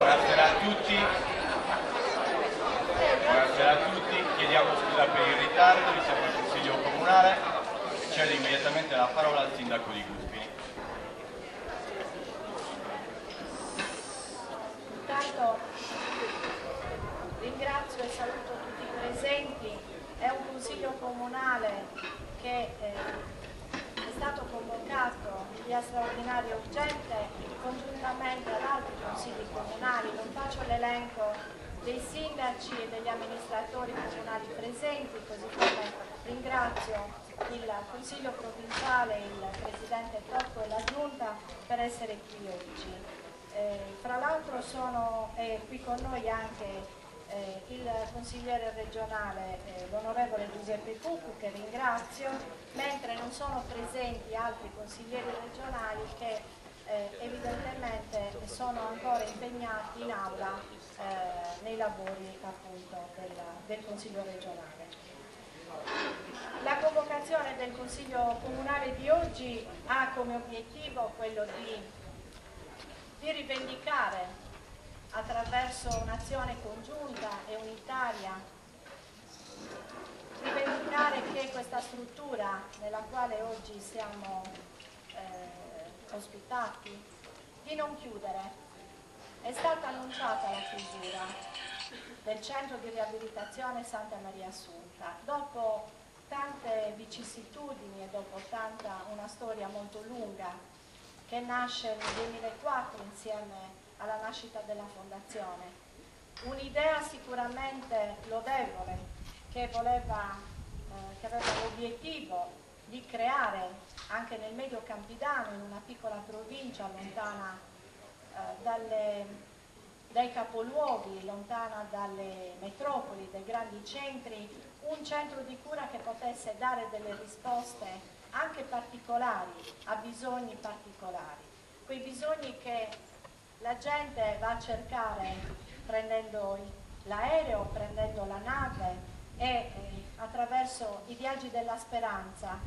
Buonasera a tutti. Buonasera a tutti. Chiediamo scusa per il ritardo, vi siamo al Consiglio Comunale. Cedo immediatamente la parola al Sindaco di Guspini. Intanto ringrazio e saluto tutti i presenti. È un Consiglio Comunale che eh, stato convocato in via straordinaria urgente congiuntamente ad altri consigli comunali. Non faccio l'elenco dei sindaci e degli amministratori comunali presenti, così come ringrazio il Consiglio provinciale, il Presidente Tocco e la Giunta per essere qui oggi. Eh, fra l'altro sono eh, qui con noi anche eh, il consigliere regionale, eh, l'onorevole Giuseppe Cuccu, che ringrazio, mentre non sono presenti altri consiglieri regionali che eh, evidentemente sono ancora impegnati in aula eh, nei lavori appunto del, del Consiglio regionale. La convocazione del Consiglio Comunale di oggi ha come obiettivo quello di, di rivendicare attraverso un'azione congiunta e unitaria, rivendicare che questa struttura nella quale oggi siamo eh, ospitati, di non chiudere. È stata annunciata la chiusura del centro di riabilitazione Santa Maria Assunta. Dopo tante vicissitudini e dopo tanta, una storia molto lunga che nasce nel 2004 insieme alla nascita della fondazione. Un'idea sicuramente lodevole che, voleva, eh, che aveva l'obiettivo di creare anche nel medio campidano, in una piccola provincia lontana eh, dalle, dai capoluoghi, lontana dalle metropoli, dai grandi centri, un centro di cura che potesse dare delle risposte anche particolari a bisogni particolari, quei bisogni che la gente va a cercare prendendo l'aereo, prendendo la nave e eh, attraverso i viaggi della speranza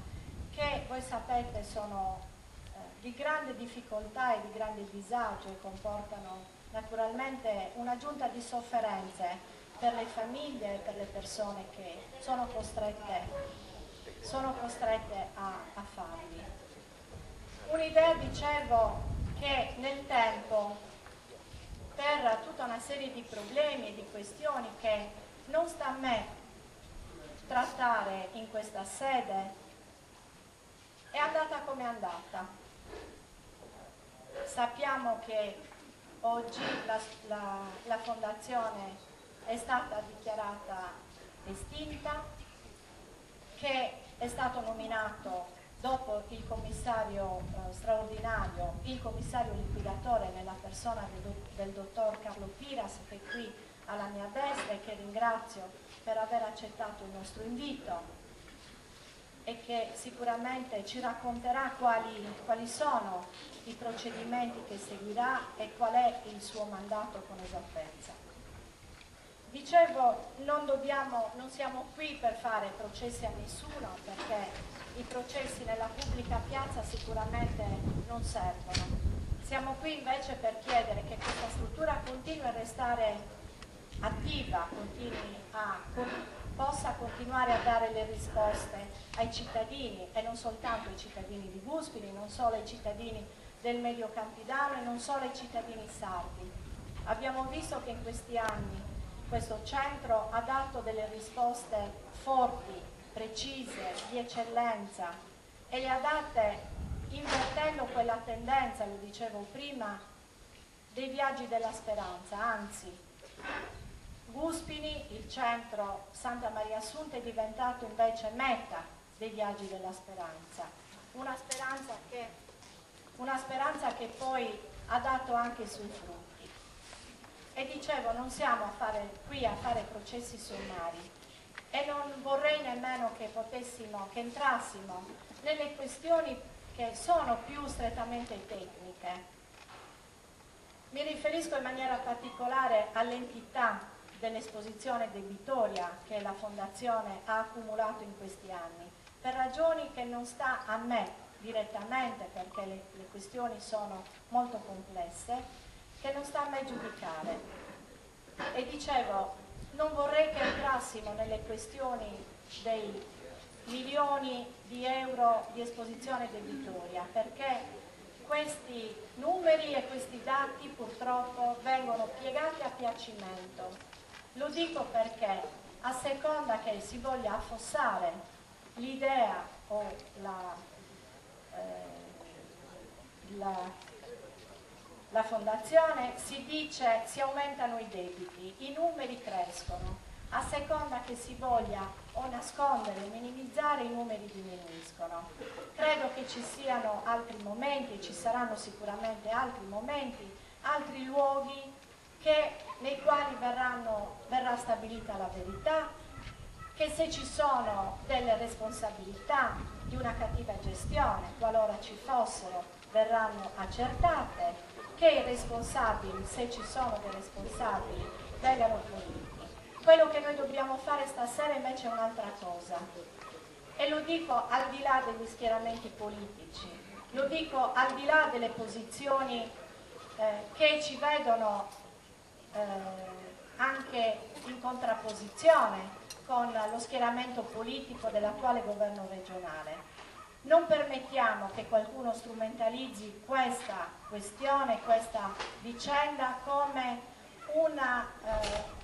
che voi sapete sono eh, di grande difficoltà e di grande disagio e comportano naturalmente un'aggiunta di sofferenze per le famiglie e per le persone che sono costrette, sono costrette a, a farli. Un'idea, dicevo, che nel tempo, per tutta una serie di problemi e di questioni che non sta a me trattare in questa sede, è andata come è andata. Sappiamo che oggi la, la, la fondazione è stata dichiarata estinta, che è stato nominato dopo il commissario eh, straordinario, il commissario liquidatore nella persona del, del, dottor Carlo Piras che è qui alla mia destra e che ringrazio per aver accettato il nostro invito e che sicuramente ci racconterà quali, quali sono i procedimenti che seguirà e qual è il suo mandato con esattezza. Dicevo, non, dobbiamo, non siamo qui per fare processi a nessuno perché i processi nella pubblica piazza sicuramente non servono. Siamo qui invece per chiedere che questa struttura continui a restare attiva, continui a, possa continuare a dare le risposte ai cittadini e non soltanto ai cittadini di Buspini, non solo ai cittadini del Medio Campidano e non solo ai cittadini sardi. Abbiamo visto che in questi anni questo centro ha dato delle risposte forti precise, di eccellenza e le ha date invertendo quella tendenza, lo dicevo prima, dei viaggi della speranza, anzi Guspini, il centro Santa Maria Assunta, è diventato invece meta dei viaggi della speranza, una speranza che, una speranza che poi ha dato anche i suoi frutti. E dicevo, non siamo a fare, qui a fare processi sommari, e non vorrei nemmeno che potessimo, che entrassimo nelle questioni che sono più strettamente tecniche. Mi riferisco in maniera particolare all'entità dell'esposizione debitoria che la Fondazione ha accumulato in questi anni, per ragioni che non sta a me direttamente perché le, le questioni sono molto complesse, che non sta a me giudicare. E dicevo, non vorrei che entrassimo nelle questioni dei milioni di euro di esposizione debitoria, perché questi numeri e questi dati purtroppo vengono piegati a piacimento. Lo dico perché a seconda che si voglia affossare l'idea o la, eh, la, la fondazione, si dice si aumentano i debiti, i numeri crescono a seconda che si voglia o nascondere minimizzare i numeri diminuiscono. Credo che ci siano altri momenti, ci saranno sicuramente altri momenti, altri luoghi che, nei quali verranno, verrà stabilita la verità, che se ci sono delle responsabilità di una cattiva gestione, qualora ci fossero, verranno accertate, che i responsabili, se ci sono dei responsabili, vengano puniti. Quello che noi dobbiamo fare stasera invece è un'altra cosa. E lo dico al di là degli schieramenti politici, lo dico al di là delle posizioni eh, che ci vedono eh, anche in contrapposizione con lo schieramento politico dell'attuale governo regionale. Non permettiamo che qualcuno strumentalizzi questa questione, questa vicenda come una eh,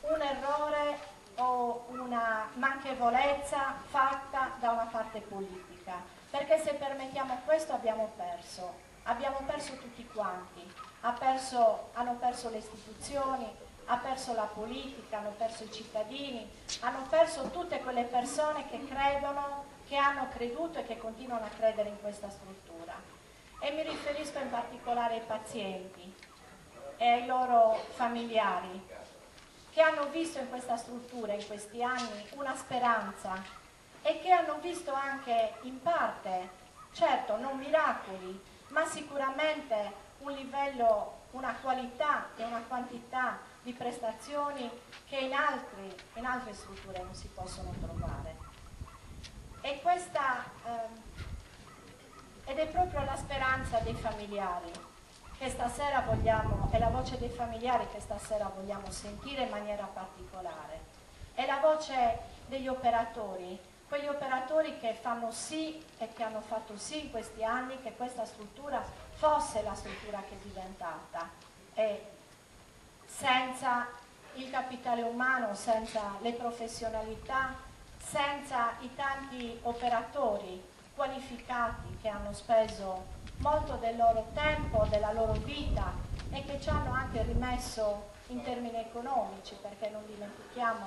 un errore o una manchevolezza fatta da una parte politica, perché se permettiamo questo abbiamo perso, abbiamo perso tutti quanti, ha perso, hanno perso le istituzioni, ha perso la politica, hanno perso i cittadini, hanno perso tutte quelle persone che credono, che hanno creduto e che continuano a credere in questa struttura. E mi riferisco in particolare ai pazienti e ai loro familiari, che hanno visto in questa struttura in questi anni una speranza e che hanno visto anche in parte, certo non miracoli, ma sicuramente un livello, una qualità e una quantità di prestazioni che in, altri, in altre strutture non si possono trovare. E questa, eh, ed è proprio la speranza dei familiari che stasera vogliamo, è la voce dei familiari che stasera vogliamo sentire in maniera particolare. È la voce degli operatori, quegli operatori che fanno sì e che hanno fatto sì in questi anni che questa struttura fosse la struttura che è diventata. E senza il capitale umano, senza le professionalità, senza i tanti operatori qualificati che hanno speso molto del loro tempo, della loro vita e che ci hanno anche rimesso in termini economici, perché non dimentichiamo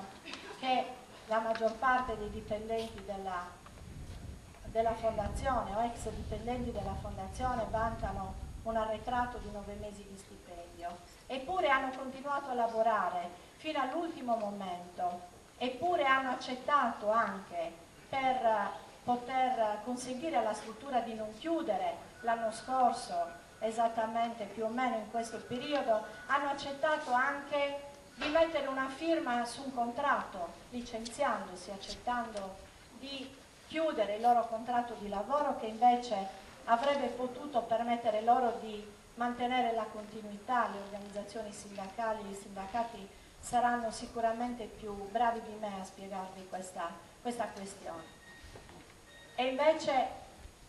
che la maggior parte dei dipendenti della, della fondazione o ex dipendenti della fondazione vantano un arretrato di nove mesi di stipendio, eppure hanno continuato a lavorare fino all'ultimo momento, eppure hanno accettato anche per poter consentire alla struttura di non chiudere l'anno scorso, esattamente più o meno in questo periodo, hanno accettato anche di mettere una firma su un contratto, licenziandosi, accettando di chiudere il loro contratto di lavoro che invece avrebbe potuto permettere loro di mantenere la continuità, le organizzazioni sindacali, i sindacati saranno sicuramente più bravi di me a spiegarvi questa, questa questione. E invece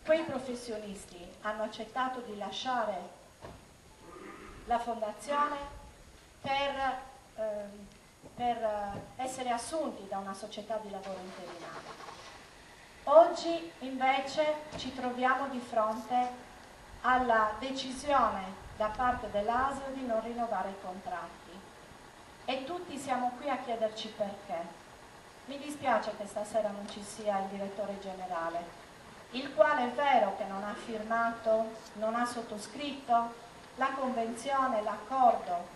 quei professionisti hanno accettato di lasciare la fondazione per, eh, per essere assunti da una società di lavoro interinale. Oggi invece ci troviamo di fronte alla decisione da parte dell'ASL di non rinnovare i contratti e tutti siamo qui a chiederci perché. Mi dispiace che stasera non ci sia il direttore generale, il quale è vero che non ha firmato, non ha sottoscritto la convenzione, l'accordo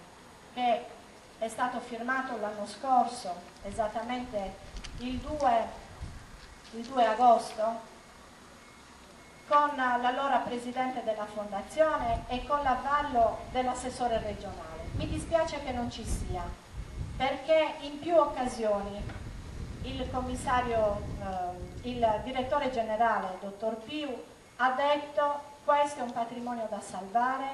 che è stato firmato l'anno scorso, esattamente il 2, il 2 agosto, con l'allora Presidente della Fondazione e con l'avvallo dell'assessore regionale. Mi dispiace che non ci sia, perché in più occasioni il commissario, eh, il direttore generale, dottor Piu, ha detto questo è un patrimonio da salvare,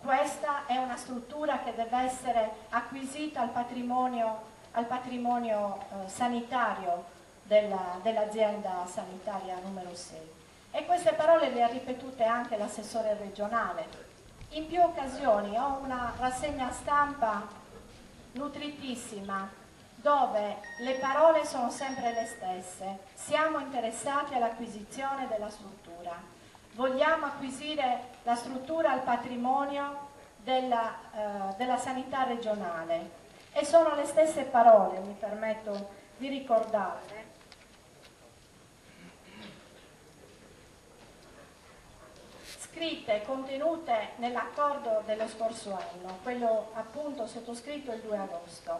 questa è una struttura che deve essere acquisita al patrimonio, al patrimonio eh, sanitario dell'azienda dell sanitaria numero 6. E queste parole le ha ripetute anche l'assessore regionale. In più occasioni ho una rassegna stampa nutritissima dove le parole sono sempre le stesse. Siamo interessati all'acquisizione della struttura. Vogliamo acquisire la struttura al patrimonio della, eh, della sanità regionale. E sono le stesse parole, mi permetto di ricordarle, scritte, contenute nell'accordo dello scorso anno, quello appunto sottoscritto il 2 agosto,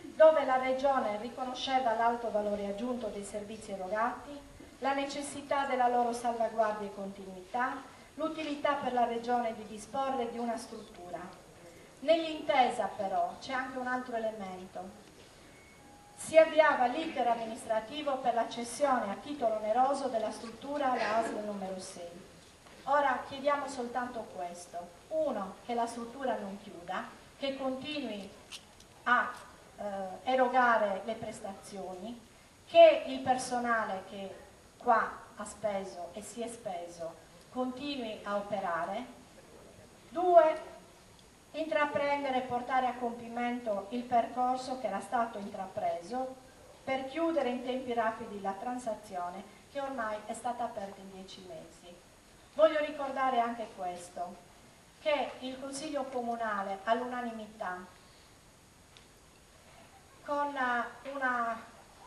dove la Regione riconosceva l'alto valore aggiunto dei servizi erogati, la necessità della loro salvaguardia e continuità, l'utilità per la Regione di disporre di una struttura. Nell'intesa però c'è anche un altro elemento. Si avviava l'iter amministrativo per la cessione a titolo oneroso della struttura alla ASL numero 6 Ora chiediamo soltanto questo, uno, che la struttura non chiuda, che continui a eh, erogare le prestazioni, che il personale che qua ha speso e si è speso continui a operare, due, intraprendere e portare a compimento il percorso che era stato intrapreso per chiudere in tempi rapidi la transazione che ormai è stata aperta in dieci mesi. Voglio ricordare anche questo, che il Consiglio Comunale all'unanimità, con un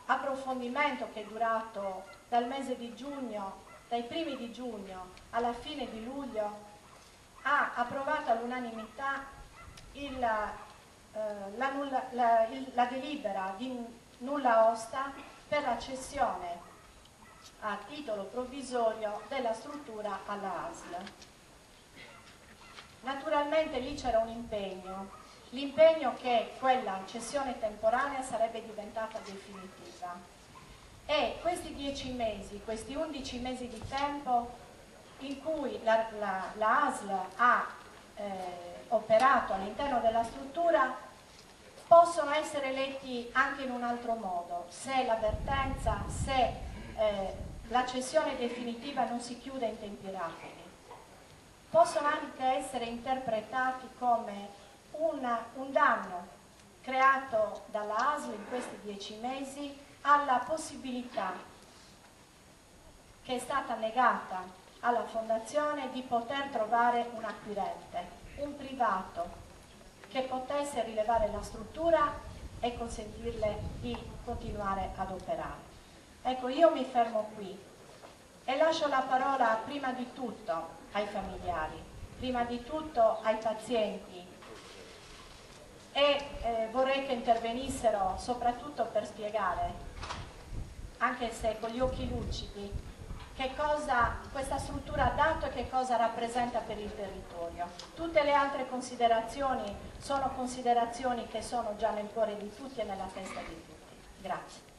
approfondimento che è durato dal mese di giugno, dai primi di giugno alla fine di luglio, ha approvato all'unanimità eh, la, la, la delibera di nulla osta per la cessione a titolo provvisorio della struttura alla ASL. Naturalmente lì c'era un impegno, l'impegno che quella cessione temporanea sarebbe diventata definitiva. E questi dieci mesi, questi undici mesi di tempo in cui la, la, la ASL ha eh, operato all'interno della struttura possono essere letti anche in un altro modo, se l'avvertenza, se eh, la cessione definitiva non si chiude in tempi rapidi. Possono anche essere interpretati come una, un danno creato dalla ASL in questi dieci mesi alla possibilità che è stata negata alla Fondazione di poter trovare un acquirente, un privato che potesse rilevare la struttura e consentirle di continuare ad operare. Ecco, io mi fermo qui e lascio la parola prima di tutto ai familiari, prima di tutto ai pazienti e eh, vorrei che intervenissero soprattutto per spiegare, anche se con gli occhi lucidi, che cosa questa struttura ha dato e che cosa rappresenta per il territorio. Tutte le altre considerazioni sono considerazioni che sono già nel cuore di tutti e nella testa di tutti. Grazie.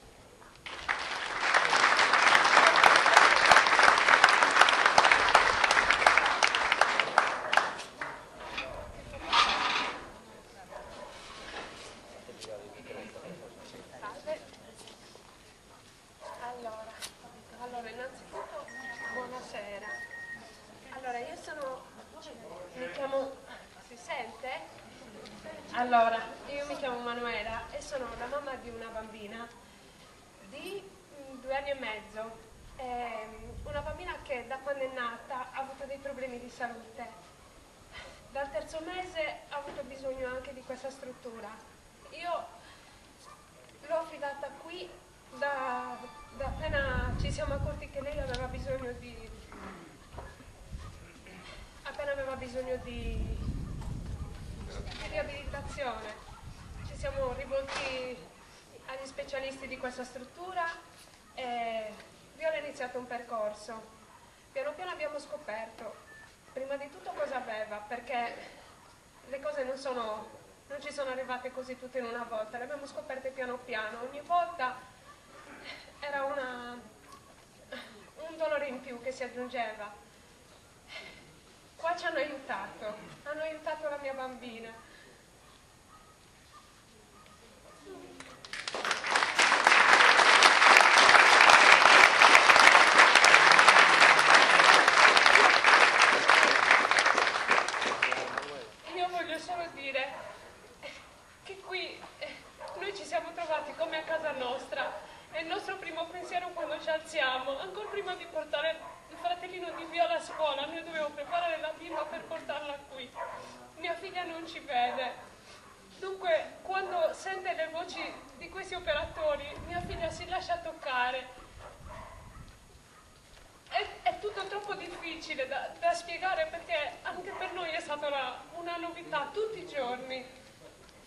Questa struttura e ha iniziato un percorso. Piano piano abbiamo scoperto, prima di tutto cosa aveva, perché le cose non, sono, non ci sono arrivate così tutte in una volta, le abbiamo scoperte piano piano. Ogni volta era una, un dolore in più che si aggiungeva. Qua ci hanno aiutato, hanno aiutato la mia bambina. Io voglio solo dire che qui eh, noi ci siamo trovati come a casa nostra e il nostro primo pensiero quando ci alziamo, ancora prima di portare alla scuola, noi dobbiamo preparare la bimba per portarla qui. Mia figlia non ci vede. Dunque, quando sente le voci di questi operatori, mia figlia si lascia toccare. È, è tutto troppo difficile da, da spiegare perché anche per noi è stata una, una novità tutti i giorni.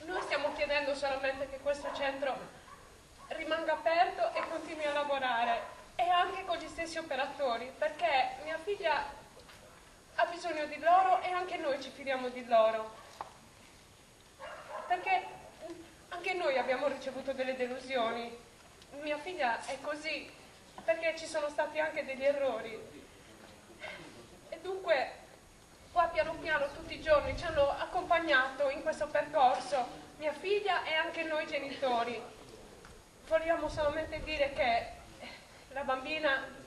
Noi stiamo chiedendo solamente che questo centro rimanga aperto e continui a lavorare e anche con gli stessi operatori perché mia figlia ha bisogno di loro e anche noi ci fidiamo di loro. Perché anche noi abbiamo ricevuto delle delusioni. Mia figlia è così perché ci sono stati anche degli errori. E dunque qua piano piano tutti i giorni ci hanno accompagnato in questo percorso mia figlia e anche noi genitori. Vogliamo solamente dire che la bambina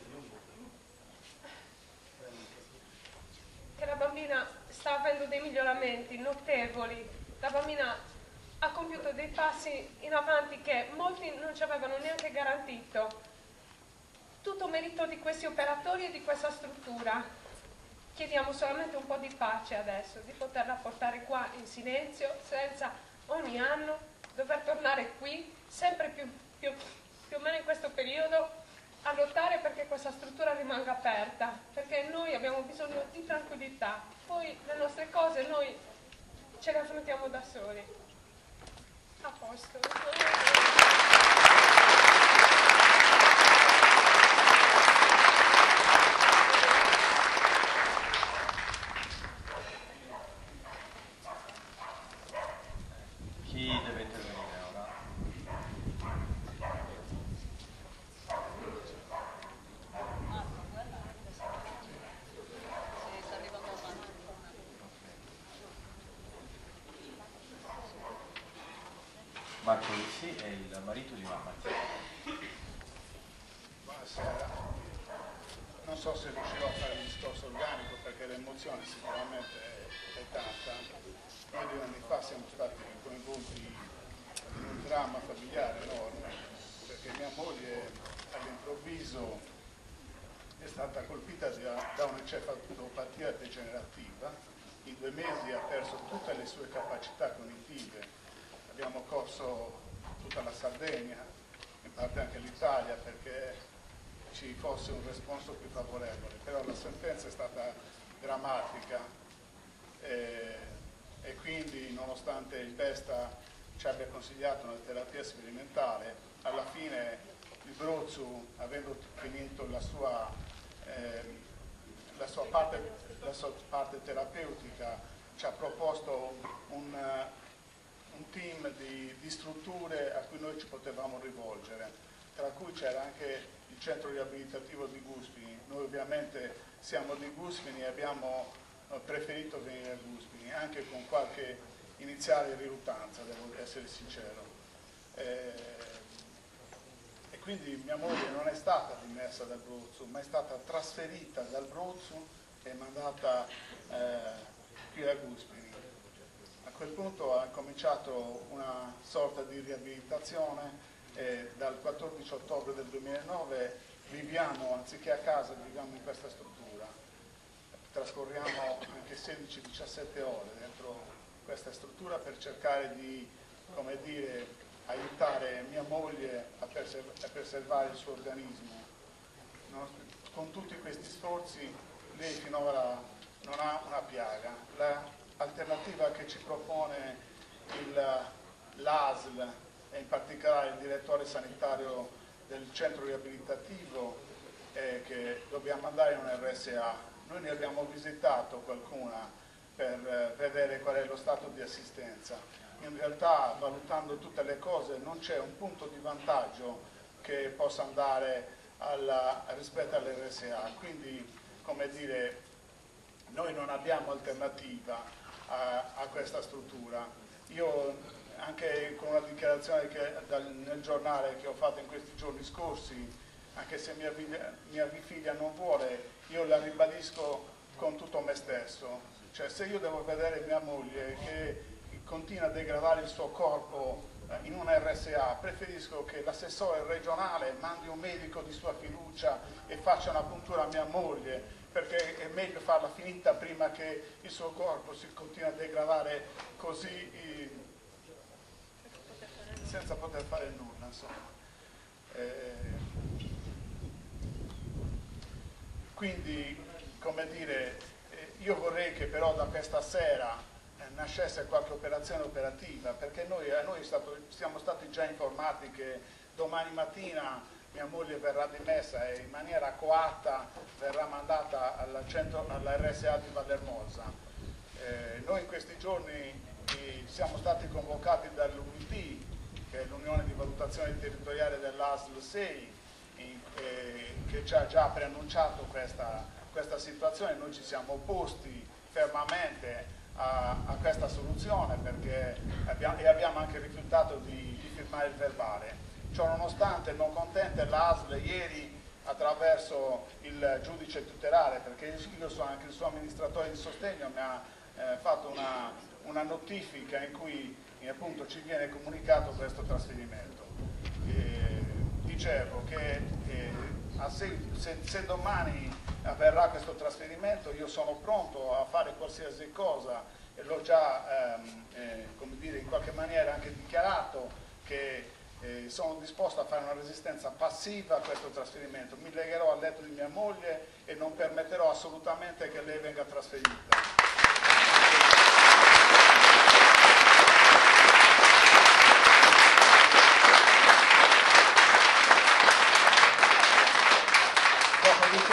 che la bambina sta avendo dei miglioramenti notevoli la bambina ha compiuto dei passi in avanti che molti non ci avevano neanche garantito. Tutto merito di questi operatori e di questa struttura. Chiediamo solamente un po' di pace adesso di poterla portare qua in silenzio senza ogni anno dover tornare qui sempre più più, più o meno in questo periodo a lottare perché questa struttura rimanga aperta, perché noi abbiamo bisogno di tranquillità, poi le nostre cose noi ce le affrontiamo da soli. A posto. Rossi è il marito di mamma. Buonasera. Non so se riuscirò a fare il discorso organico perché l'emozione sicuramente è, è tanta. Noi due anni fa siamo stati coinvolti in un dramma familiare enorme perché mia moglie all'improvviso è stata colpita da, da un'encefalopatia degenerativa. In due mesi ha perso tutte le sue capacità cognitive abbiamo corso tutta la Sardegna, in parte anche l'Italia perché ci fosse un responso più favorevole, però la sentenza è stata drammatica e, e quindi nonostante il Besta ci abbia consigliato una terapia sperimentale, alla fine il Brozzu, avendo finito la sua, eh, la sua, parte, la sua parte terapeutica, ci ha proposto un un team di, di, strutture a cui noi ci potevamo rivolgere, tra cui c'era anche il centro riabilitativo di Guspini. Noi ovviamente siamo di Guspini e abbiamo eh, preferito venire a Guspini, anche con qualche iniziale riluttanza, devo essere sincero. Eh, e quindi mia moglie non è stata dimessa dal Bruzzo, ma è stata trasferita dal Bruzzo e mandata eh, qui a Guspini quel punto ha cominciato una sorta di riabilitazione e dal 14 ottobre del 2009 viviamo, anziché a casa, viviamo in questa struttura. Trascorriamo anche 16-17 ore dentro questa struttura per cercare di, come dire, aiutare mia moglie a, preserv a preservare il suo organismo. No? Con tutti questi sforzi lei finora non ha una piaga. La, alternativa che ci propone l'ASL e in particolare il direttore sanitario del centro riabilitativo è che dobbiamo andare in un RSA. Noi ne abbiamo visitato qualcuna per eh, vedere qual è lo stato di assistenza. In realtà, valutando tutte le cose, non c'è un punto di vantaggio che possa andare alla, rispetto all'RSA. Quindi, come dire, noi non abbiamo alternativa a, a questa struttura. Io anche con una dichiarazione che, dal, nel giornale che ho fatto in questi giorni scorsi, anche se mia mia figlia non vuole, io la ribadisco con tutto me stesso. Cioè se io devo vedere mia moglie che continua a degradare il suo corpo in una RSA, preferisco che l'assessore regionale mandi un medico di sua fiducia e faccia una puntura a mia moglie, perché è meglio farla finita prima che il suo corpo si continui a degradare così senza poter fare nulla. Eh, quindi, come dire, eh, io vorrei che però da questa sera eh, nascesse qualche operazione operativa, perché noi, noi stato, siamo stati già informati che domani mattina mia moglie verrà dimessa e in maniera coatta verrà mandata alla, centro, alla RSA di Vallermosa. Eh, noi in questi giorni eh, siamo stati convocati dall'UIT che è l'Unione di Valutazione Territoriale dell'ASL 6, in, eh, che ci ha già preannunciato questa, questa, situazione, noi ci siamo opposti fermamente a, a questa soluzione abbiamo, e abbiamo anche rifiutato di, di firmare il verbale. Ciò nonostante, non contente, l'ASL ieri attraverso il giudice tutelare, perché io sono anche il suo amministratore di sostegno, mi ha eh, fatto una, una notifica in cui e appunto ci viene comunicato questo trasferimento. Eh, dicevo che eh, se, se, se, domani avverrà questo trasferimento io sono pronto a fare qualsiasi cosa e l'ho già ehm, eh, come dire, in qualche maniera anche dichiarato che eh, sono disposto a fare una resistenza passiva a questo trasferimento, mi legherò al letto di mia moglie e non permetterò assolutamente che lei venga trasferita.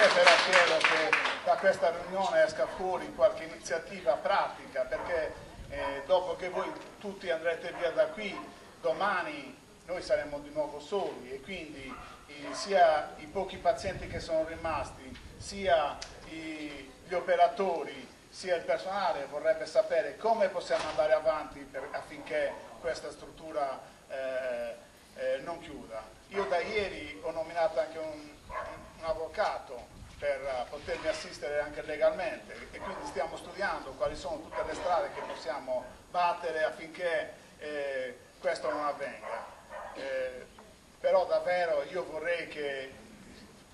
Dopodiché però chiedo che da questa riunione esca fuori qualche iniziativa pratica perché eh, dopo che voi tutti andrete via da qui, domani noi saremo di nuovo soli e quindi eh, sia i pochi pazienti che sono rimasti, sia i, gli operatori, sia il personale vorrebbe sapere come possiamo andare avanti per, affinché questa struttura eh, eh, non chiuda. Io da ieri ho nominato anche un, un avvocato per potermi assistere anche legalmente e quindi stiamo studiando quali sono tutte le strade che possiamo battere affinché eh, questo non avvenga. Eh, però davvero io vorrei che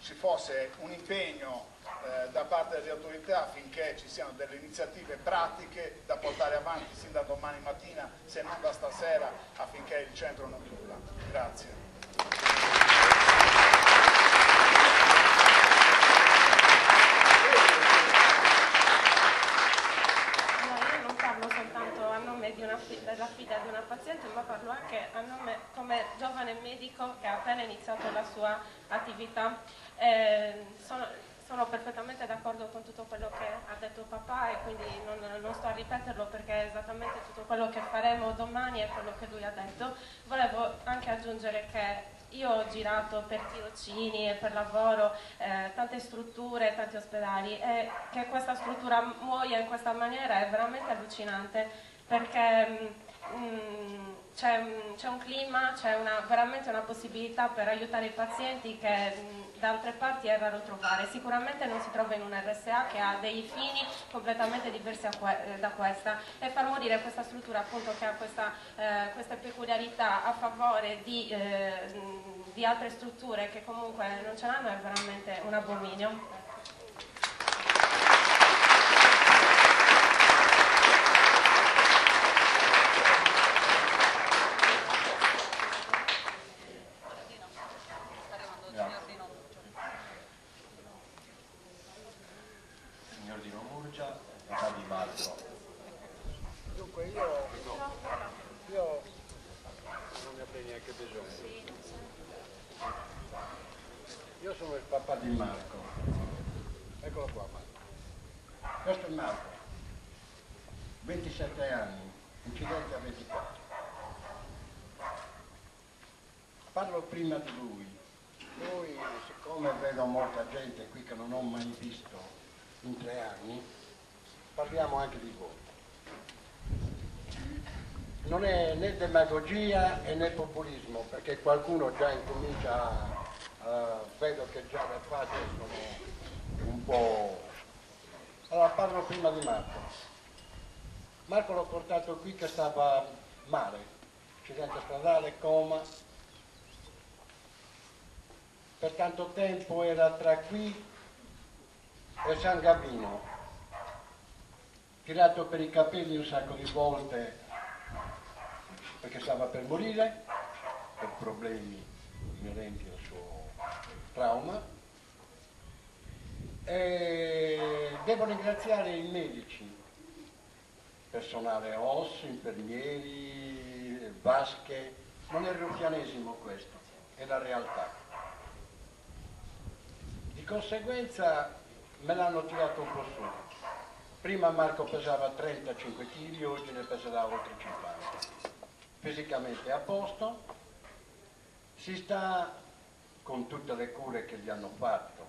ci fosse un impegno eh, da parte delle autorità affinché ci siano delle iniziative pratiche da portare avanti sin da domani mattina, se non da stasera, affinché il centro non chiuda. Grazie. Della figlia di una paziente, ma parlo anche a nome come giovane medico che ha appena iniziato la sua attività. Eh, sono, sono, perfettamente d'accordo con tutto quello che ha detto papà e quindi non, non, sto a ripeterlo perché è esattamente tutto quello che faremo domani e quello che lui ha detto. Volevo anche aggiungere che io ho girato per tirocini e per lavoro eh, tante strutture, tanti ospedali e che questa struttura muoia in questa maniera è veramente allucinante perché mm, c'è, un clima, c'è veramente una possibilità per aiutare i pazienti che mm, da altre parti è raro trovare. Sicuramente non si trova in un RSA che ha dei fini completamente diversi que da questa e far morire questa struttura appunto che ha questa, eh, queste peculiarità a favore di, eh, di altre strutture che comunque non ce l'hanno è veramente un abominio. Prima di lui. Lui, siccome vedo molta gente qui che non ho mai visto in tre anni, parliamo anche di voi. Non è né demagogia né populismo, perché qualcuno già incomincia a, a vedo che già le facce sono un po'... Allora parlo prima di Marco. Marco l'ho portato qui che stava male, accidente stradale, coma. Per tanto tempo era tra qui e San Gabino, tirato per i capelli un sacco di volte perché stava per morire, per problemi inerenti al suo trauma. E devo ringraziare i medici, personale OS, infermieri, vasche, non è ruffianesimo questo, è la realtà. Conseguenza me l'hanno tirato un po' su. Prima Marco pesava 35 kg, oggi ne peserà oltre 50. Fisicamente a posto, si sta con tutte le cure che gli hanno fatto,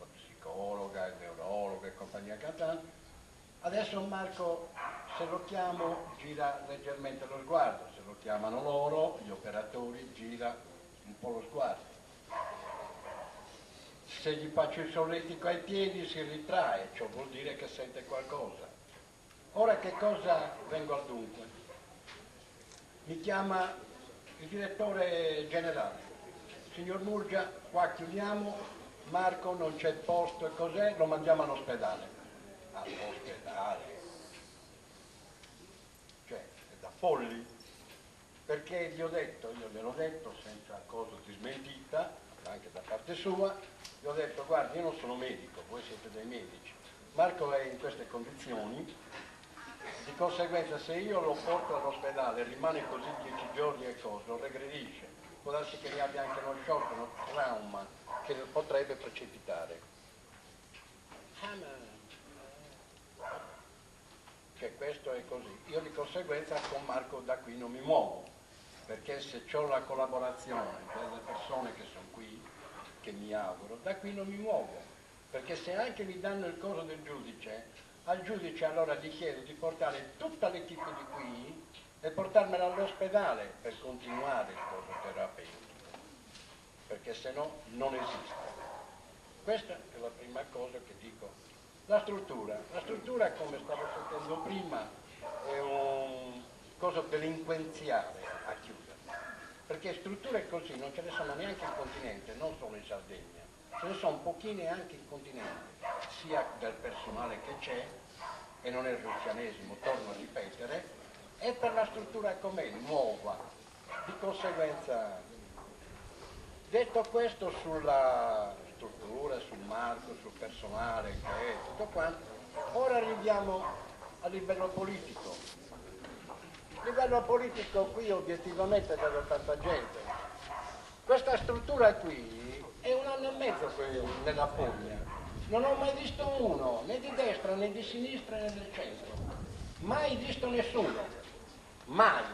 la psicologa, il neurologo e compagnia cantante. Adesso Marco, se lo chiamo, gira leggermente lo sguardo, se lo chiamano loro, gli operatori, gira un po' lo sguardo se gli faccio il solletico ai piedi si ritrae, ciò vuol dire che sente qualcosa. Ora che cosa vengo al dunque? Mi chiama il direttore generale, signor Murgia, qua chiudiamo, Marco non c'è posto e cos'è, lo mandiamo all'ospedale. All'ospedale? Cioè, è da folli, perché gli ho detto, io gliel'ho detto senza cosa di smentita, anche da parte sua, gli ho detto guardi io non sono medico, voi siete dei medici, Marco è in queste condizioni, di conseguenza se io lo porto all'ospedale rimane così dieci giorni e cosa, regredisce, può darsi che ne abbia anche uno shock, uno trauma che potrebbe precipitare. Ah. Cioè questo è così. Io di conseguenza con Marco da qui non mi muovo, perché se ho la collaborazione delle persone che sono qui, che mi auguro, da qui non mi muovo, perché se anche mi danno il coso del giudice, al giudice allora gli chiedo di portare tutta l'equipe di qui e portarmela all'ospedale per continuare il coso terapeutico, perché se no non esiste. Questa è la prima cosa che dico. La struttura, la struttura come stavo sentendo prima è un coso delinquenziale a perché strutture così non ce ne sono neanche in continente, non solo in Sardegna, ce ne sono pochine anche in continente, sia del personale che c'è, e non è il russianesimo, torno a ripetere, e per la struttura com'è, nuova. Di conseguenza, detto questo sulla struttura, sul marco, sul personale, che è tutto quanto, ora arriviamo a livello politico. A livello politico qui obiettivamente vedo tanta gente. Questa struttura qui è un anno e mezzo nella Puglia. Non ho mai visto uno, né di destra, né di sinistra, né del centro. Mai visto nessuno. Mai.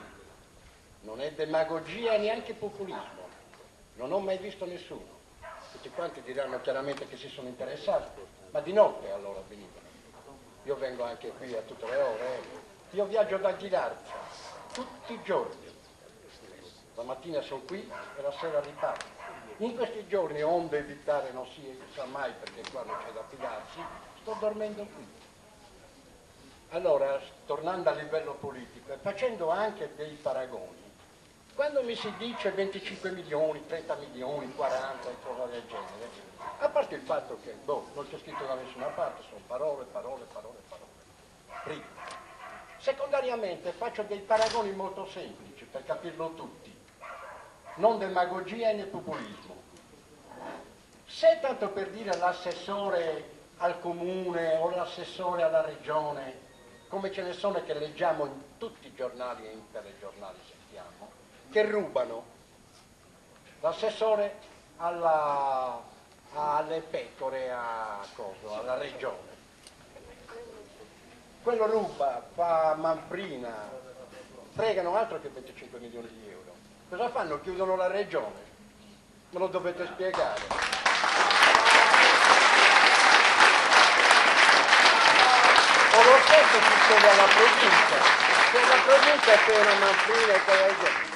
Non è demagogia neanche populismo. Non ho mai visto nessuno. Tutti quanti diranno chiaramente che si sono interessati, ma di notte allora venivano. Io vengo anche qui a tutte le ore. Io viaggio da Ghilarza, tutti i giorni. La mattina sono qui e la sera riparto. In questi giorni, onde evitare, non si sa mai perché qua non c'è da fidarsi, sto dormendo qui. Allora, tornando a livello politico e facendo anche dei paragoni, quando mi si dice 25 milioni, 30 milioni, 40 e cose del genere, a parte il fatto che, boh, non c'è scritto da nessuna parte, sono parole, parole, parole, parole. Prima. Secondariamente faccio dei paragoni molto semplici per capirlo tutti, non demagogia né populismo. Se tanto per dire l'assessore al comune o l'assessore alla regione, come ce ne sono che leggiamo in tutti i giornali e in telegiornali sentiamo, che rubano l'assessore alle pecore a coso, alla regione quello ruba, fa manfrina, fregano altro che 25 milioni di euro. Cosa fanno? Chiudono la regione. Me lo dovete spiegare. o lo stesso succede alla provincia. Se la provincia è piena manfrina,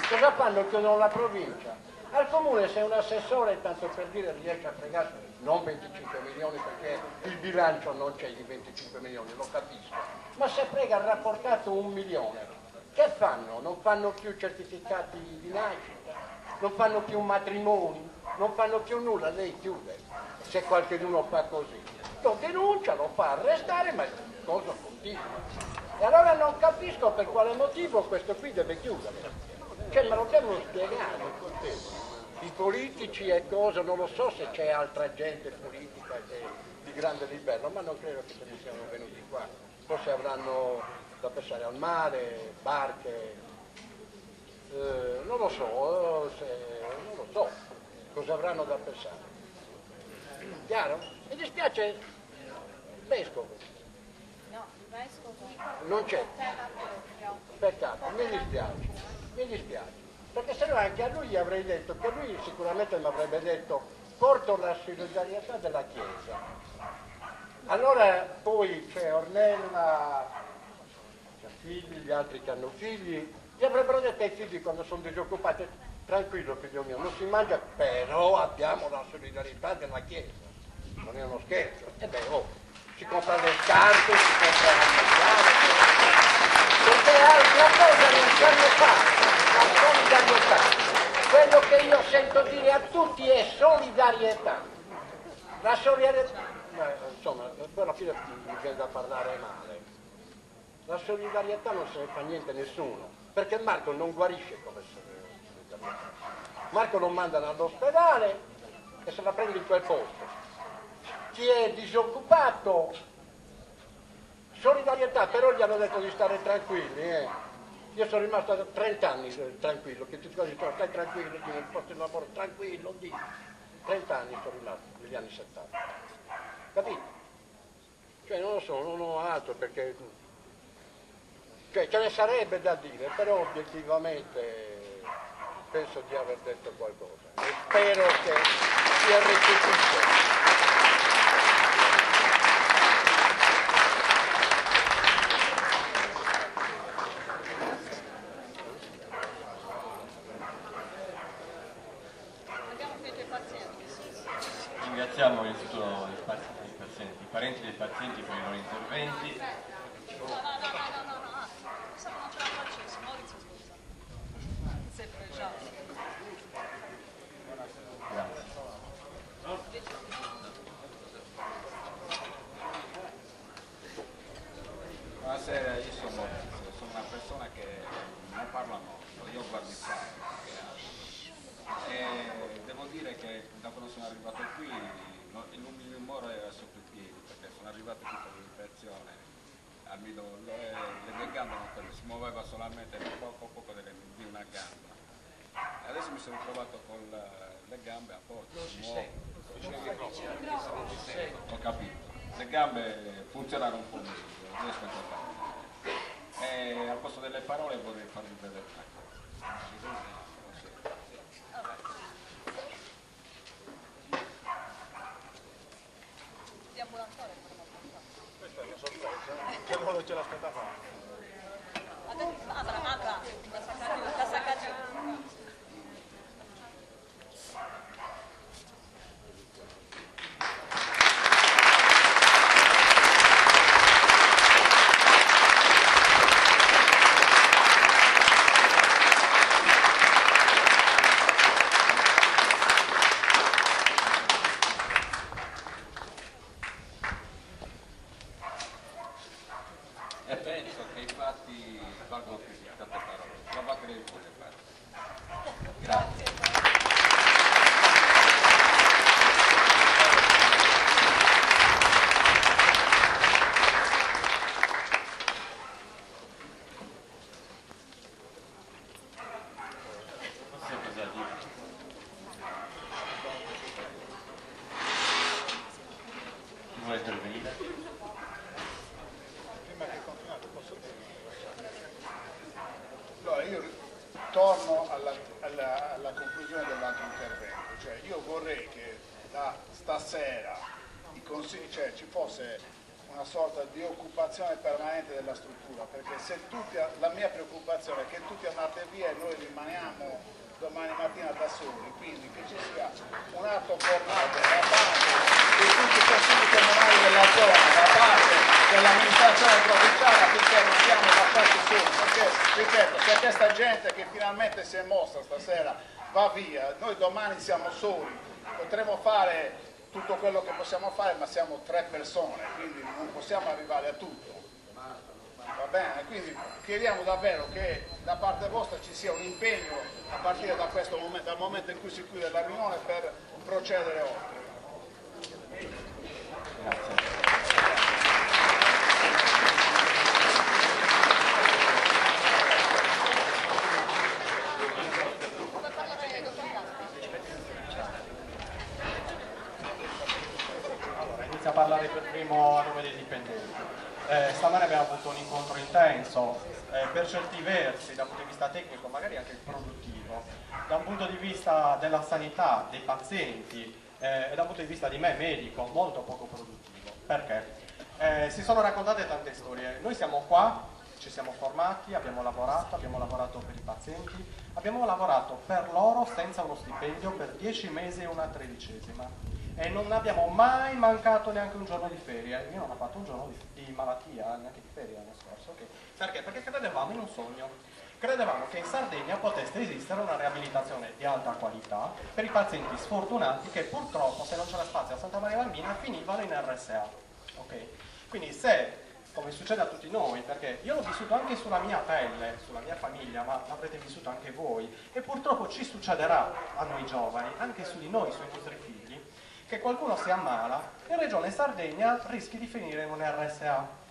cosa fanno? Chiudono la provincia. Al comune se un assessore, tanto per dire, riesce a fregare, non 25 milioni perché il bilancio non c'è di 25 milioni, lo capisco, ma se frega il rapportato un milione, che fanno? Non fanno più certificati di nascita, non fanno più matrimoni, non fanno più nulla, lei chiude, se qualcuno fa così. Lo denuncia, lo fa arrestare, ma il cosa continua. E allora non capisco per quale motivo questo qui deve chiudere. Cioè me lo devono spiegare. I politici e cosa, non lo so se c'è altra gente politica che, di grande livello, ma non credo che se ne siano venuti qua. Forse avranno da pensare al mare, barche, eh, non lo so, se, non lo so cosa avranno da pensare. Chiaro? Mi dispiace vescovo. No, il vescovo Non c'è. Peccato, mi dispiace, mi dispiace. Perché se no anche a lui gli avrei detto, che lui sicuramente mi avrebbe detto porto la solidarietà della Chiesa. Allora poi c'è Ornella, c'ha figli, gli altri che hanno figli, gli avrebbero detto ai figli quando sono disoccupati, tranquillo figlio mio, non si mangia, però abbiamo la solidarietà della Chiesa. Non è uno scherzo. E beh, oh, si compra le scarpe, si compra la mangiare, perché altra cosa non sanno fare, solidarietà. Quello che io sento dire a tutti è solidarietà. La solidarietà, beh, insomma, poi alla fine mi viene da parlare male. La solidarietà non se ne fa niente nessuno, perché Marco non guarisce come solidarietà. Marco lo mandano all'ospedale e se la prende in quel posto. Chi è disoccupato solidarietà, però gli hanno detto di stare tranquilli. eh. Io sono rimasto 30 anni eh, tranquillo, che tutti quasi dicono stai tranquillo, di nel posto di lavoro, tranquillo, di 30 anni sono rimasto, negli anni 70. Capito? Cioè non lo so, non ho altro perché... Cioè ce ne sarebbe da dire, però obiettivamente penso di aver detto qualcosa. E spero che sia recepito. Ringraziamo innanzitutto i pazienti, i pazienti- i parenti dei pazienti per i loro interventi. No, no, no, no, no, no, no. Se non ce la faccio, Maurizio scusa. Sempre già. Grazie. Buonasera, io sono Maurizio, sono una persona che non parla molto, io guardo il sale. E devo dire che da quando sono arrivato qui no- il mio umore era sotto i piedi perché sono arrivato qui per l'infezione. Al midollo, le, le mie gambe non per- si muoveva solamente poco poco delle- di una gamba. E adesso mi sono trovato con la- le gambe a posto. Non si sente. Ho capito. Le gambe funzionano un po' meglio, parlare. E al posto delle parole vorrei farvi vedere una cosa. Di ambulatorio quello Questa è una sorpresa, che non ce l'aspettava. Apra, apra, la sacca giù, la sacca giù. E penso che i fatti valgono più di tante parole. Trovatevi voi le fatti. Grazie. Non so cosa dire. Chi vuole intervenire? Prima che continuate posso dire Allora io torno alla, alla- alla conclusione dell'altro intervento, cioè io vorrei che da stasera i consigli- cioè, ci fosse una sorta di occupazione permanente della struttura, perché se tutti, la mia preoccupazione è che tutti andate via e noi rimaniamo domani soli, quindi che ci sia un atto formale da parte di tutti i consigli comunali della zona, da parte dell'amministrazione provinciale affinché non siamo lasciati soli, perché ripeto, se questa gente che finalmente si è mossa stasera va via, noi domani siamo soli, potremo fare tutto quello che possiamo fare, ma siamo tre persone, quindi non possiamo arrivare a tutto. Va bene? Quindi chiediamo davvero che da parte vostra ci sia un impegno a partire da questo momento, dal momento in cui si chiude la riunione per procedere oltre. Come parlare il dottor Gaspi? Allora, inizia a parlare per primo a nome dei dipendenti. Eh, stamane abbiamo avuto un incontro intenso, eh, per certi versi, dal punto di vista tecnico, magari anche produttivo, da un punto di vista della sanità, dei pazienti eh, e da un punto di vista di me, medico, molto poco produttivo. Perché? Eh, si sono raccontate tante storie. Noi siamo qua, ci siamo formati, abbiamo lavorato, abbiamo lavorato per i pazienti, abbiamo lavorato per loro senza uno stipendio per 10 mesi e una tredicesima e non abbiamo mai mancato neanche un giorno di ferie. Io non ho fatto un giorno di, di malattia, neanche di ferie l'anno scorso. Perché? Perché credevamo in un sogno. Credevamo che in Sardegna potesse esistere una riabilitazione di alta qualità per i pazienti sfortunati che purtroppo se non c'era spazio a Santa Maria Bambina finivano in RSA. ok? Quindi se, come succede a tutti noi, perché io l'ho vissuto anche sulla mia pelle, sulla mia famiglia, ma l'avrete vissuto anche voi, e purtroppo ci succederà a noi giovani, anche su di noi, sui nostri figli, che qualcuno si ammala, in Regione Sardegna rischi di finire in un RSA.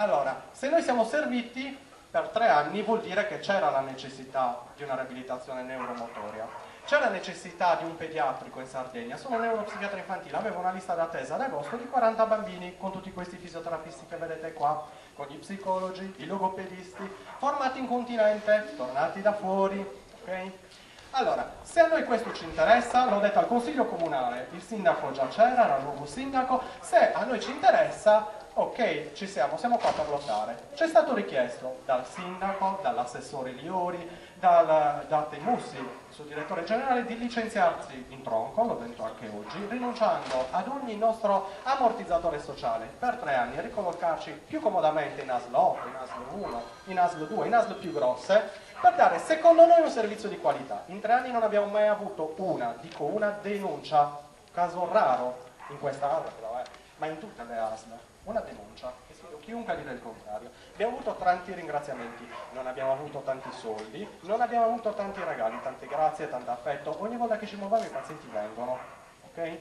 Allora, se noi siamo serviti per tre anni vuol dire che c'era la necessità di una riabilitazione neuromotoria. C'è la necessità di un pediatrico in Sardegna, sono neuropsichiatra infantile, avevo una lista d'attesa ad agosto di 40 bambini con tutti questi fisioterapisti che vedete qua, con gli psicologi, i logopedisti, formati in continente, tornati da fuori, ok? Allora, se a noi questo ci interessa, l'ho detto al Consiglio Comunale, il sindaco già c'era, era il nuovo sindaco, se a noi ci interessa, ok, ci siamo, siamo qua per lottare. Ci è stato richiesto dal sindaco, dall'assessore Liori, dal, da Temussi, suo direttore generale, di licenziarsi in tronco, l'ho detto anche oggi, rinunciando ad ogni nostro ammortizzatore sociale per tre anni e ricollocarci più comodamente in ASL 8, in ASL 1, in ASL 2, in ASL più grosse, per dare secondo noi un servizio di qualità. In tre anni non abbiamo mai avuto una, dico una denuncia, caso raro in questa ASL eh, ma in tutte le ASL, una denuncia, chiunque dire il contrario. Abbiamo avuto tanti ringraziamenti, non abbiamo avuto tanti soldi, non abbiamo avuto tanti regali, tante grazie, tanto affetto, ogni volta che ci muoviamo i pazienti vengono, ok?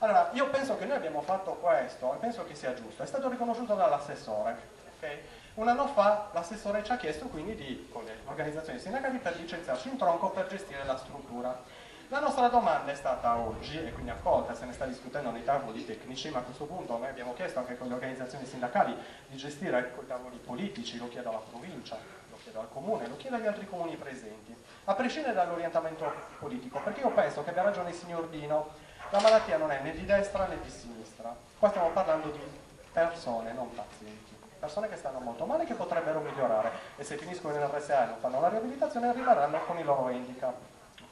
Allora, io penso che noi abbiamo fatto questo e penso che sia giusto, è stato riconosciuto dall'assessore, ok? Un anno fa l'assessore ci ha chiesto quindi di, con le organizzazioni sindacali, per licenziarci in tronco per gestire la struttura. La nostra domanda è stata oggi, e quindi accolta, se ne sta discutendo nei tavoli tecnici, ma a questo punto noi abbiamo chiesto anche con le organizzazioni sindacali di gestire con i tavoli politici, lo chiedo alla provincia, lo chiedo al comune, lo chiedo agli altri comuni presenti, a prescindere dall'orientamento politico, perché io penso che abbia ragione il signor Dino, la malattia non è né di destra né di sinistra, qua stiamo parlando di persone, non pazienti. Persone che stanno molto male e che potrebbero migliorare e se finiscono in RSA e non fanno la riabilitazione arriveranno con i loro handicap.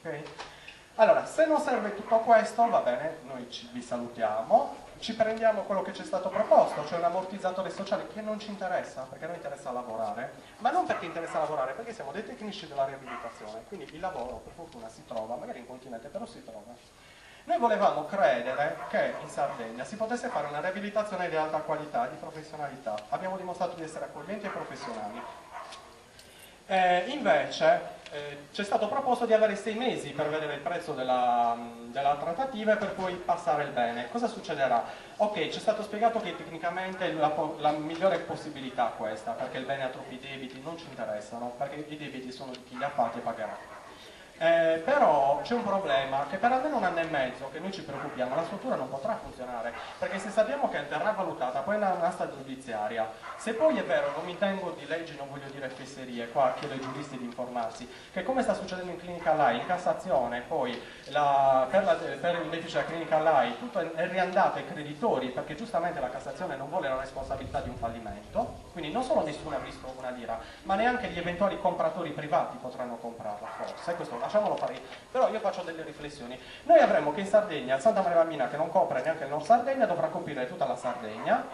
ok? Allora, se non serve tutto questo, va bene, noi ci, vi salutiamo, ci prendiamo quello che ci è stato proposto, cioè un ammortizzatore sociale che non ci interessa, perché a noi interessa lavorare, ma non perché interessa lavorare, perché siamo dei tecnici della riabilitazione, quindi il lavoro per fortuna si trova, magari in continente, però si trova. Noi volevamo credere che in Sardegna si potesse fare una riabilitazione di alta qualità, di professionalità. Abbiamo dimostrato di essere accoglienti e professionali. Eh, invece eh, ci è stato proposto di avere sei mesi per vedere il prezzo della, della trattativa e per poi passare il bene. Cosa succederà? Ok, ci è stato spiegato che tecnicamente la, la migliore possibilità è questa, perché il bene ha troppi debiti, non ci interessano, perché i debiti sono di chi li ha fatti e pagherà. Eh, però c'è un problema che per almeno un anno e mezzo che noi ci preoccupiamo la struttura non potrà funzionare perché se sappiamo che verrà valutata poi è un'asta giudiziaria. Se poi è vero non mi tengo di leggi non voglio dire fesserie qua chiedo ai giuristi di informarsi che come sta succedendo in clinica LAI in Cassazione poi la, per, la, per, il deficit della clinica LAI tutto è riandato ai creditori perché giustamente la Cassazione non vuole la responsabilità di un fallimento quindi non solo nessuno ha visto una lira ma neanche gli eventuali compratori privati potranno comprarla forse questo lasciamolo fare, però io faccio delle riflessioni. Noi avremmo che in Sardegna, il Santa Maria Bambina che non copre neanche il Nord Sardegna, dovrà coprire tutta la Sardegna,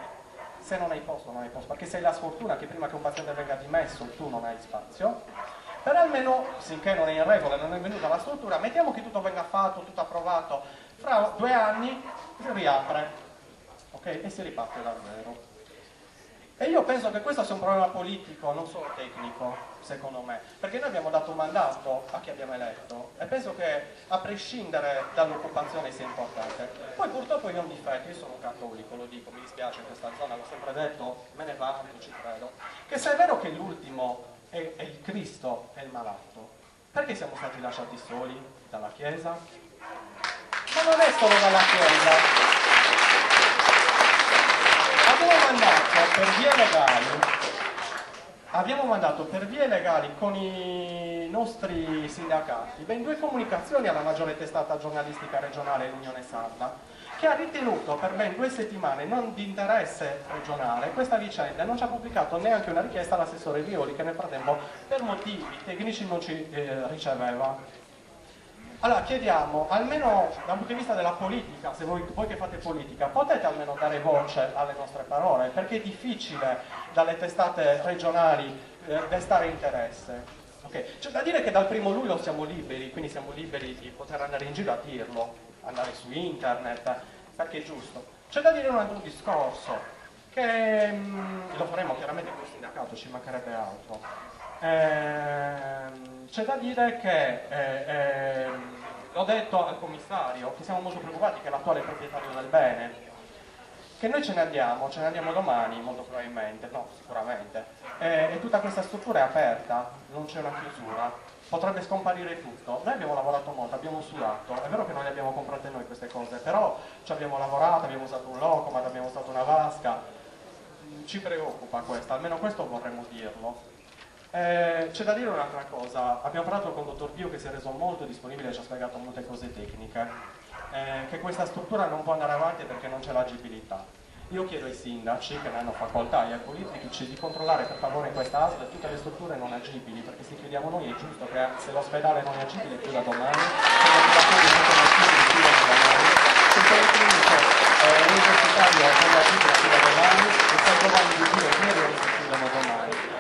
se non hai posto non hai posto, perché sei la sfortuna che prima che un paziente venga dimesso tu non hai spazio, però almeno, finché non è in regola non è venuta la struttura, mettiamo che tutto venga fatto, tutto approvato, fra due anni si riapre, ok? E si riparte davvero. E io penso che questo sia un problema politico, non solo tecnico, secondo me, perché noi abbiamo dato un mandato a chi abbiamo eletto e penso che a prescindere dall'occupazione sia importante. Poi purtroppo io ho un difetto, io sono cattolico, lo dico, mi dispiace in questa zona, l'ho sempre detto, me ne vanto, ci credo, che se è vero che l'ultimo è, è il Cristo e il malato, perché siamo stati lasciati soli dalla Chiesa? Ma non è solo dalla Chiesa, abbiamo mandato per vie legali abbiamo mandato per vie legali con i nostri sindacati ben due comunicazioni alla maggiore testata giornalistica regionale l'Unione Sarda che ha ritenuto per ben due settimane non di interesse regionale questa vicenda e non ci ha pubblicato neanche una richiesta all'assessore Violi che nel frattempo per motivi tecnici non ci eh, riceveva allora chiediamo, almeno dal punto di vista della politica, se voi, voi, che fate politica, potete almeno dare voce alle nostre parole, perché è difficile dalle testate regionali eh, destare interesse. Okay. C'è da dire che dal primo luglio siamo liberi, quindi siamo liberi di poter andare in giro a dirlo, andare su internet, perché è giusto. C'è da dire un altro discorso, che mh, mm, lo faremo chiaramente con il sindacato, ci mancherebbe altro eh, c'è da dire che, eh, eh, l'ho detto al commissario, che siamo molto preoccupati che l'attuale proprietario del bene, che noi ce ne andiamo, ce ne andiamo domani molto probabilmente, no sicuramente, eh, e tutta questa struttura è aperta, non c'è una chiusura, potrebbe scomparire tutto. Noi abbiamo lavorato molto, abbiamo sudato, è vero che non le abbiamo comprate noi queste cose, però ci abbiamo lavorato, abbiamo usato un locomat, abbiamo usato una vasca, ci preoccupa questo, almeno questo vorremmo dirlo. Eh, c'è da dire un'altra cosa, abbiamo parlato con il dottor Pio che si è reso molto disponibile e ci ha spiegato molte cose tecniche, eh, che questa struttura non può andare avanti perché non c'è l'agibilità. Io chiedo ai sindaci che ne hanno facoltà e ai politici di controllare per favore in questa ASL tutte le strutture non agibili, perché se chiudiamo noi è giusto che se l'ospedale non è agibile chiuda domani, se domani, policlinico eh, universitario non è agibile chiuda domani, e se il Giovanni di Dio è chiudono domani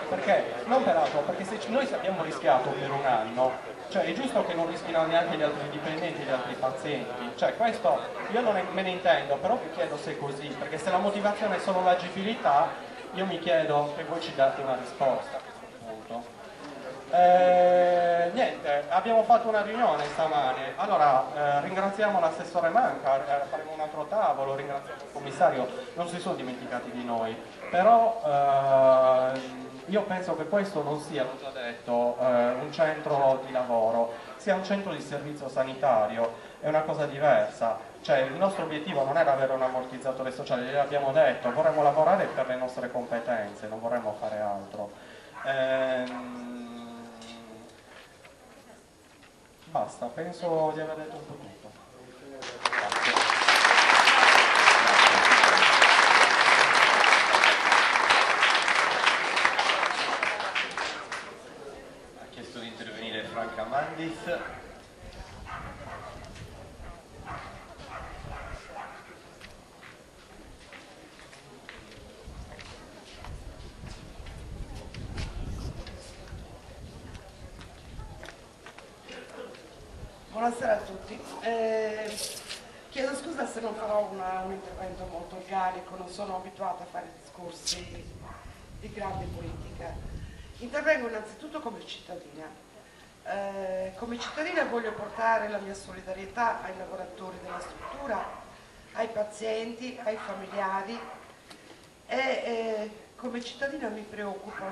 perché? Non peraltro, perché se noi abbiamo rischiato per un anno, cioè è giusto che non rischino neanche gli altri dipendenti, gli altri pazienti, cioè questo io non me ne intendo, però vi chiedo se è così, perché se la motivazione è solo l'agibilità, io mi chiedo che voi ci date una risposta a questo punto. Eh, niente, abbiamo fatto una riunione stamane, allora eh, ringraziamo l'assessore Manca, eh, faremo un altro tavolo, ringraziamo il commissario, non si sono dimenticati di noi, però eh, io penso che questo non sia, l'ho già detto, eh, un centro di lavoro, sia un centro di servizio sanitario, è una cosa diversa. Cioè, il nostro obiettivo non era avere un ammortizzatore sociale, gliel'abbiamo detto, vorremmo lavorare per le nostre competenze, non vorremmo fare altro. Ehm... Basta, penso di aver detto un po' tutto. Camandis. Buonasera a tutti. Eh, chiedo scusa se non farò una, un intervento molto organico, non sono abituata a fare discorsi di grande politica. Intervengo innanzitutto come cittadina eh, come cittadina voglio portare la mia solidarietà ai lavoratori della struttura, ai pazienti, ai familiari e eh, come cittadina mi preoccupo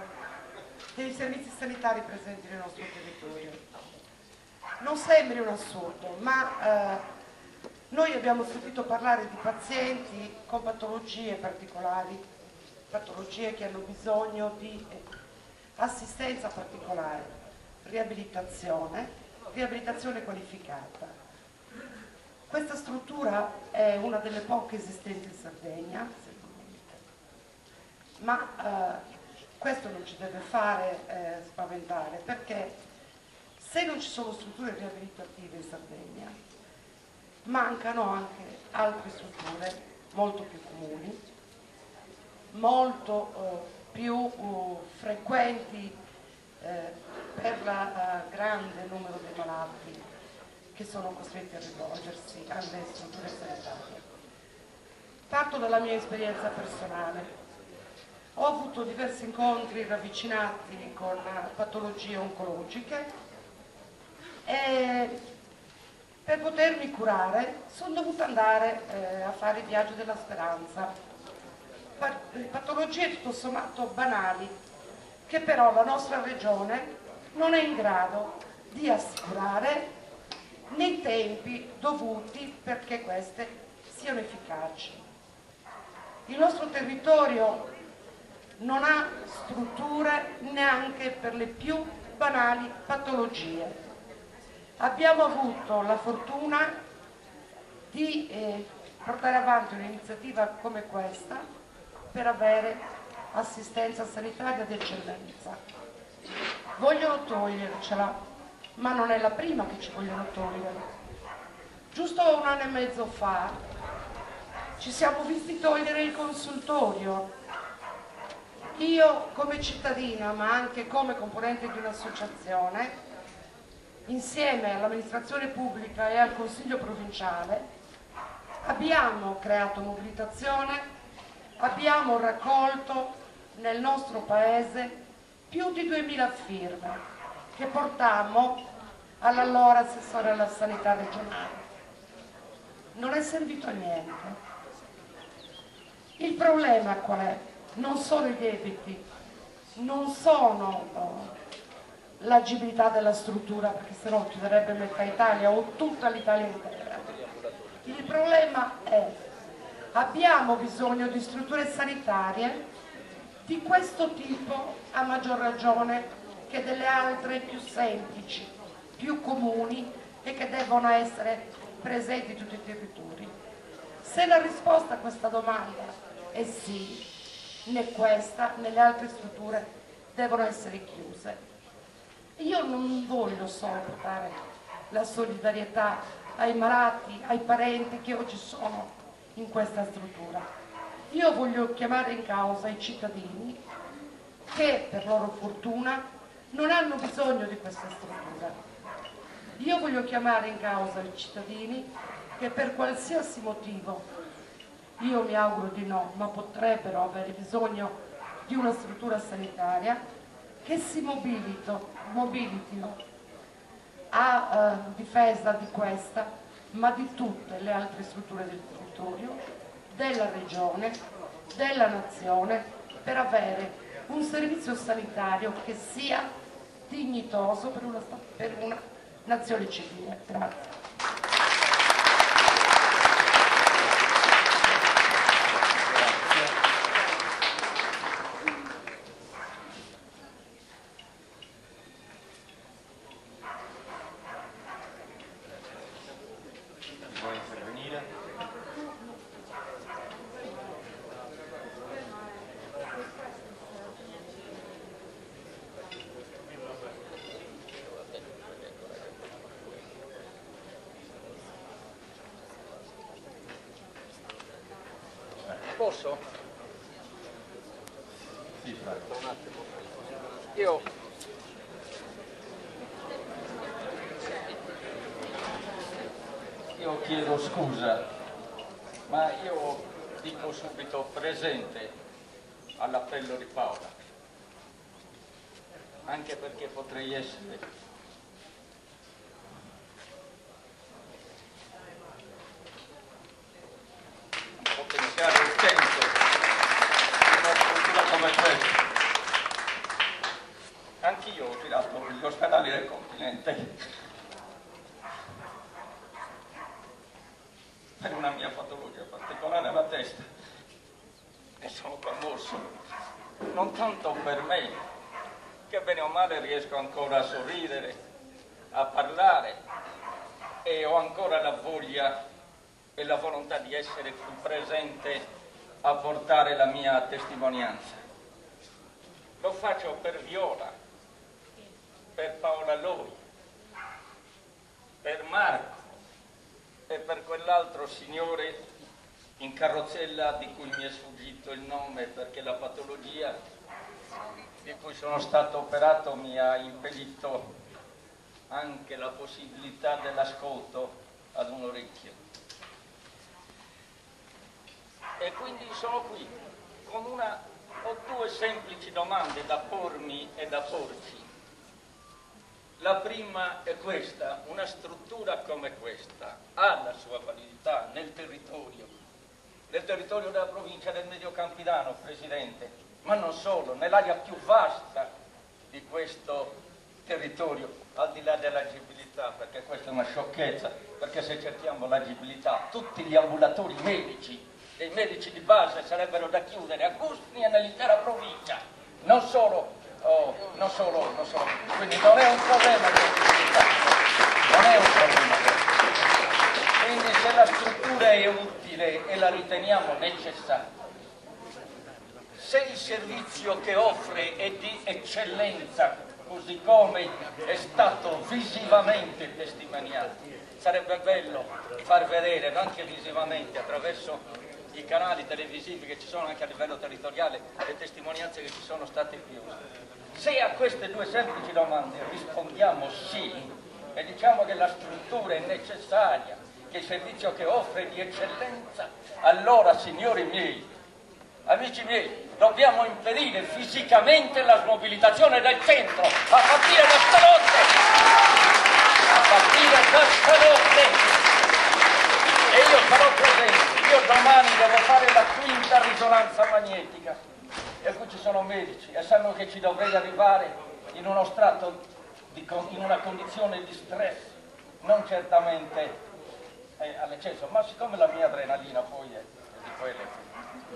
dei servizi sanitari presenti nel nostro territorio. Non sembri un assurdo, ma eh, noi abbiamo sentito parlare di pazienti con patologie particolari, patologie che hanno bisogno di eh, assistenza particolare, riabilitazione, riabilitazione qualificata. Questa struttura è una delle poche esistenti in Sardegna, ma eh, questo non ci deve fare eh, spaventare perché se non ci sono strutture riabilitative in Sardegna, mancano anche altre strutture molto più comuni, molto eh, più uh, frequenti per il uh, grande numero di malati che sono costretti a rivolgersi alle strutture sanitarie. Parto dalla mia esperienza personale. Ho avuto diversi incontri ravvicinati con patologie oncologiche e per potermi curare sono dovuta andare eh, a fare il viaggio della speranza. Patologie tutto sommato banali che però la nostra regione non è in grado di assicurare nei tempi dovuti perché queste siano efficaci. Il nostro territorio non ha strutture neanche per le più banali patologie abbiamo avuto la fortuna di eh, portare avanti un'iniziativa come questa per avere assistenza sanitaria d'eccellenza. Vogliono togliercela, ma non è la prima che ci vogliono togliere. Giusto un anno e mezzo fa ci siamo visti togliere il consultorio. Io come cittadina, ma anche come componente di un'associazione, insieme all'amministrazione pubblica e al Consiglio provinciale, abbiamo creato mobilitazione, abbiamo raccolto nel nostro paese più di 2000 firme che portammo all'allora assessore alla sanità regionale. Non è servito a niente. Il problema qual è? Non sono i debiti, non sono oh, l'agibilità della struttura, perché sennò chiuderebbe metà Italia o tutta l'Italia intera. Il problema è abbiamo bisogno di strutture sanitarie di questo tipo a maggior ragione che delle altre più semplici, più comuni e che devono essere presenti in tutti i territori. Se la risposta a questa domanda è sì, né questa né le altre strutture devono essere chiuse. Io non voglio solo portare la solidarietà ai malati, ai parenti che oggi sono in questa struttura. Io voglio chiamare in causa i cittadini che per loro fortuna non hanno bisogno di questa struttura. Io voglio chiamare in causa i cittadini che per qualsiasi motivo, io mi auguro di no, ma potrebbero avere bisogno di una struttura sanitaria, che si mobilito, mobilitino a eh, difesa di questa, ma di tutte le altre strutture del territorio, della regione, della nazione, per avere un servizio sanitario che sia dignitoso per una, per una nazione civile. Grazie. Posso? Sì. Io Io chiedo scusa, ma io dico subito presente all'appello di Paola, anche perché potrei essere potenziale utente di una struttura come questa. Anch'io ho girato gli ospedali del continente testa e sono commosso, non tanto per me, male riesco ancora a sorridere, a parlare e ho ancora la voglia e la volontà di essere qui presente a portare la mia testimonianza. Lo faccio per Viola, per Paola Loi, per Marco e per quell'altro signore in carrozzella di cui mi è sfuggito il nome perché la patologia di cui sono stato operato mi ha impedito anche la possibilità dell'ascolto ad un orecchio. E quindi sono qui con una o due semplici domande da pormi e da porci. La prima è questa, una struttura come questa ha la sua validità nel territorio, nel territorio della provincia del Medio Campidano, Presidente, ma non solo, nell'area più vasta di questo territorio, al di là dell'agibilità, perché questa è una sciocchezza, perché se cerchiamo l'agibilità, tutti gli ambulatori medici, dei medici di base sarebbero da chiudere a Custini e nell'intera provincia, non solo, oh, non solo, non solo, quindi non è un problema l'agibilità, non è un problema quindi se la struttura è utile e la riteniamo necessaria, se il servizio che offre è di eccellenza, così come è stato visivamente testimoniato, sarebbe bello far vedere anche visivamente attraverso i canali televisivi che ci sono anche a livello territoriale le testimonianze che ci sono state qui. Se a queste due semplici domande rispondiamo sì e diciamo che la struttura è necessaria, che il servizio che offre è di eccellenza, allora signori miei, amici miei, dobbiamo impedire fisicamente la smobilitazione del centro, a partire da stanotte, a partire da stanotte. E io sarò presente, io domani devo fare la quinta risonanza magnetica, e qui ci sono medici e sanno che ci dovrei arrivare in uno strato, di, in una condizione di stress, non certamente eh, all'eccesso, ma siccome la mia adrenalina poi è di quelle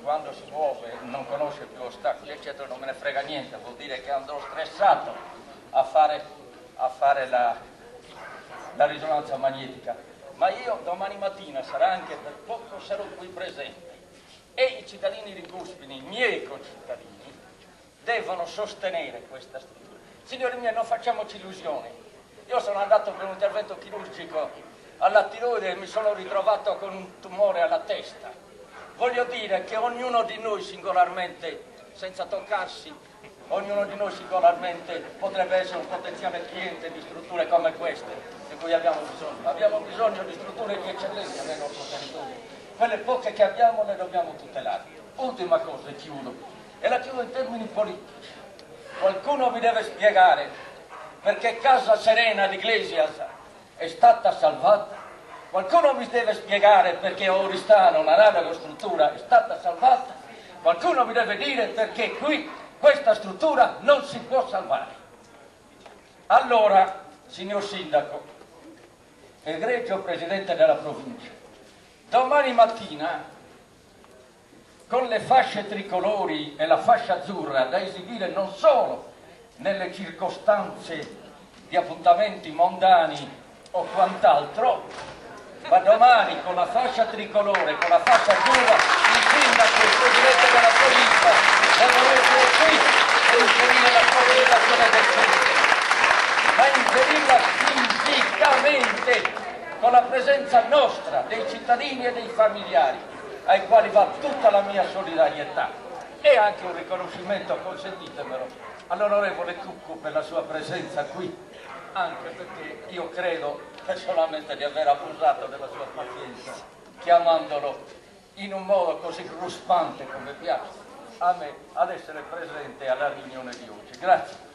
quando si muove non conosce più ostacoli eccetera non me ne frega niente vuol dire che andrò stressato a fare, a fare la, la risonanza magnetica. Ma io domani mattina sarà anche per poco sarò qui presente. E i cittadini di Cuspini, i miei concittadini devono sostenere questa struttura. Signori miei non facciamoci illusioni. Io sono andato per un intervento chirurgico alla tiroide e mi sono ritrovato con un tumore alla testa Voglio dire che ognuno di noi singolarmente, senza toccarsi, ognuno di noi singolarmente potrebbe essere un potenziale cliente di strutture come queste, di cui abbiamo bisogno. Abbiamo bisogno di strutture di eccellenza nel nostro territorio. Quelle poche che abbiamo le dobbiamo tutelare. Ultima cosa, e chiudo, e la chiudo in termini politici. Qualcuno mi deve spiegare perché Casa Serena di Iglesias è stata salvata Qualcuno mi deve spiegare perché Oristano, una radiostruttura, è stata salvata. Qualcuno mi deve dire perché qui questa struttura non si può salvare. Allora, signor Sindaco, egregio Presidente della provincia, domani mattina con le fasce tricolori e la fascia azzurra da esibire non solo nelle circostanze di appuntamenti mondani o quant'altro, ma domani con la fascia tricolore, con la fascia azzurra, il sindaco il presidente della provincia devono essere qui e inserire la comunicazione del centro, ma inserirla fisicamente con la presenza nostra, dei cittadini e dei familiari, ai quali va tutta la mia solidarietà. E anche un riconoscimento, consentitemelo, all'onorevole Cucco per la sua presenza qui, anche perché io credo solamente di aver abusato della sua pazienza, chiamandolo in un modo così ruspante come piace a me ad essere presente alla riunione di oggi. Grazie.